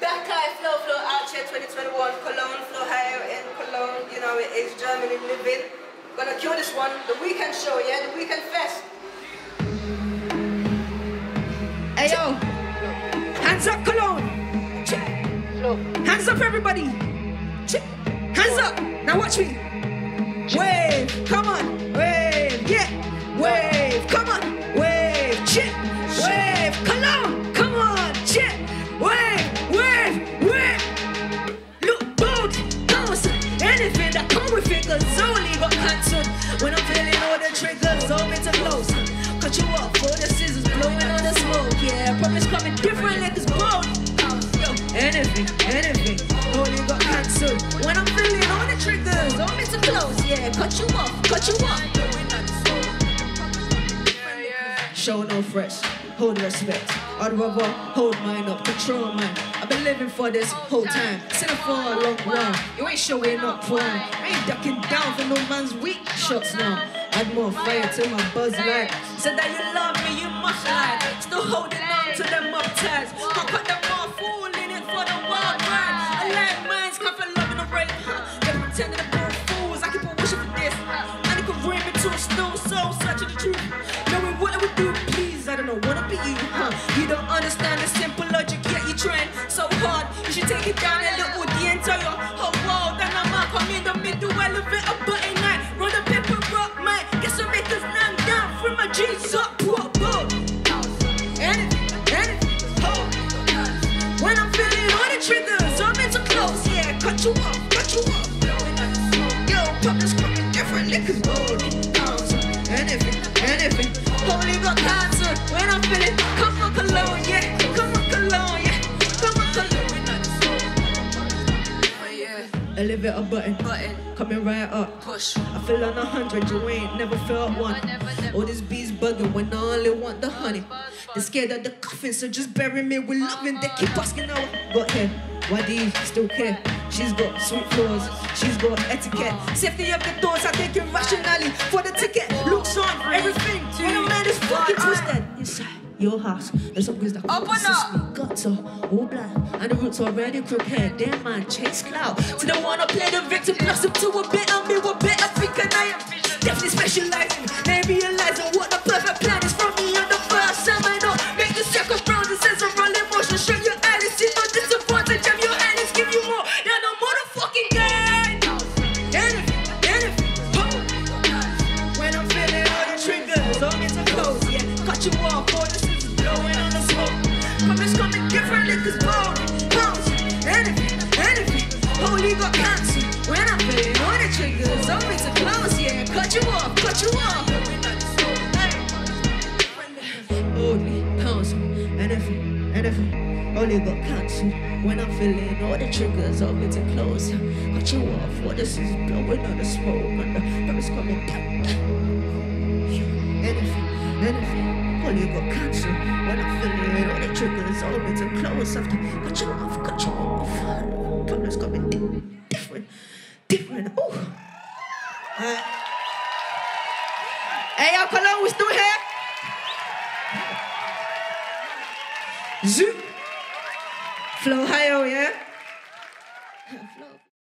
Back High Flow Flow Outcheck 2021 Cologne Flohio in Cologne. You know it is Germany living. Gonna kill this one. The weekend show, yeah, the weekend fest. Hey yo, hands up Cologne. Flow. Hands up everybody. Hands up. Now watch me. Wave, come on. Wave, yeah. Wave, Anything that come with it, cause only got cancelled. When I'm feeling all the triggers, all meant to close. Cut you off, for the scissors blowing on the smoke. Yeah, promise coming different like it's bold. Anything, anything, only got cancelled. When I'm feeling all the triggers, all meant to close. Yeah, cut you off, cut you off. Show no threats, hold respect. I'd rather hold mine up, control mine. I've been living for this whole time, sitting for a long while. You ain't showing up for. I ain't ducking down for no man's weak shots now. Add more fire to my buzz light. Said that you love me, you must lie. Still holding on to them up ties. Can't cut them off, fooling hard. You should take it down a little, the entire whole world. And I'm out, come in the middle, elevator, button night. Run the paper rock, man. Get some makers now down from my G's up, whoa, whoa. Anything, anything. When I'm feeling all the triggers, I'm close, yeah. Cut you cut you. Yo, coming bold. Anything, anything. Holy got cancer. When I'm feeling, come Elevator button, Button. coming right up. Push. I feel on a hundred, you ain't never felt one. All these bees bugging when I only want the honey. They're scared of the coffin, so just bury me with loving. They keep asking how I got here. Why do you still care? She's got sweet floors, she's got etiquette. Safety of the doors, I take your house, there's girls that Open up. Guts are all oh, black, and the roots already prepared. Damn man, chase clout. To the one I play the victim, blossom to a bit of me, what bit I think and I am definitely specializing. They realizing what the perfect plan is from me on the first time I know. Make the second round and sense of rolling motion. Show your eyes, see no disappointed. Jam your hands, give you more than a motherfucking game. Anything, anything, huh. When I'm feeling all the triggers, all get to close, yeah. Cut you off, all the blowing on the smoke. Promise coming different, liquors bold. Bounce, anything, anything. Holy got cancer. When I'm feeling all the triggers, get to close, yeah. Cut you off, cut you off. Holy pounce, anything, anything. Only got cancer when I'm feeling all the triggers, get to close. Cut you off, what this is blowing on the smoke, and the coming down anything, anything. Only got cancer I'm triggers, all meant close after cut you off, cut you off. Problems coming di- different, different. Ooh. Uh, hey, y'all, Cologne, we still here? Zoop. Flohio, yeah?